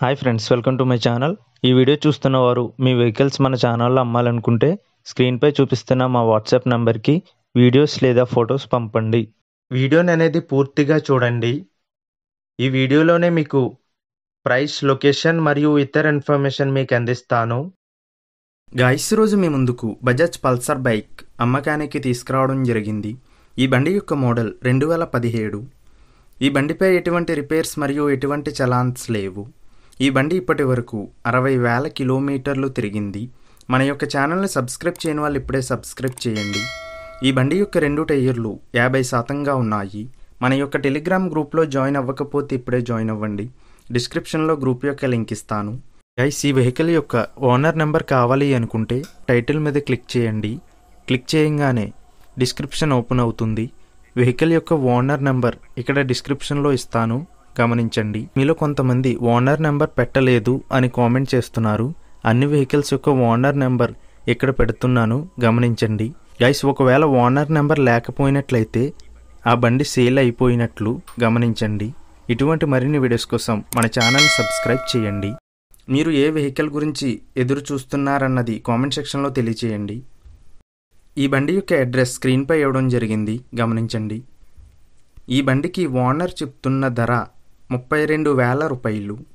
Hi friends welcome to my channel ఈ video చూస్తున్న వారు మీ వెహికల్స్ మన ఛానల్లో అమ్మాలనుకుంటే స్క్రీన్పై చూపిస్తున్న మా వాట్సాప్ నంబర్కి వీడియోస్ లేదా ఫొటోస్ పంపండి. వీడియోని అనేది పూర్తిగా చూడండి. ఈ వీడియోలోనే మీకు ప్రైస్ లొకేషన్ మరియు ఇతర ఇన్ఫర్మేషన్ మీకు అందిస్తాను. గాయస్ రోజు మీ ముందుకు బజాజ్ పల్సర్ బైక్ అమ్మకానికి తీసుకురావడం జరిగింది. ఈ బండి యొక్క మోడల్ రెండు వేల పదిహేడు. ఈ బండిపై ఎటువంటి రిపేర్స్ మరియు ఎటువంటి చలాన్స్ లేవు. ఈ బండి ఇప్పటి వరకు అరవై వేల కిలోమీటర్లు తిరిగింది. మన యొక్క ఛానల్ని సబ్స్క్రైబ్ చేయని వాళ్ళు ఇప్పుడే సబ్స్క్రైబ్ చేయండి. ఈ బండి యొక్క రెండు టైర్లు యాభై శాతంగా ఉన్నాయి. మన యొక్క టెలిగ్రామ్ గ్రూప్లో జాయిన్ అవ్వకపోతే ఇప్పుడే జాయిన్ అవ్వండి. డిస్క్రిప్షన్లో గ్రూప్ యొక్క లింక్ ఇస్తాను. గైస్ ఈ వెహికల్ యొక్క ఓనర్ నెంబర్ కావాలి అనుకుంటే టైటిల్ మీద క్లిక్ చేయండి. క్లిక్ చేయంగానే డిస్క్రిప్షన్ ఓపెన్ అవుతుంది. వెహికల్ యొక్క ఓనర్ నెంబర్ ఇక్కడ డిస్క్రిప్షన్లో ఇస్తాను. గమనించండి. మీలో కొంతమంది ఓనర్ నెంబర్ పెట్టలేదు అని కామెంట్ చేస్తున్నారు. అన్ని వెహికల్స్ యొక్క ఓనర్ నెంబర్ ఇక్కడ పెడుతున్నాను. గమనించండి. గైస్ ఒకవేళ ఓనర్ నెంబర్ లేకపోయినట్లయితే ఆ బండి సేల్ అయిపోయినట్లు గమనించండి. ఇటువంటి మరిన్ని వీడియోస్ కోసం మన ఛానల్ని సబ్స్క్రైబ్ చేయండి. మీరు ఏ వెహికల్ గురించి ఎదురు చూస్తున్నారన్నది కామెంట్ సెక్షన్లో తెలియచేయండి. ఈ బండి యొక్క అడ్రస్ స్క్రీన్పై ఇవ్వడం జరిగింది. గమనించండి. ఈ బండికి ఓనర్ చెప్తున్న ధర ముప్పై రెండు వేల రూపాయలు.